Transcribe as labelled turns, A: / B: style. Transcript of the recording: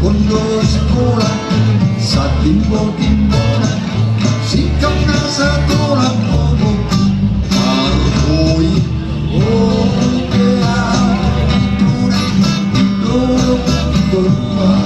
A: quando scuola sa timbo timbona si camna sa tola poco caro poi oh che ha pure loro colpa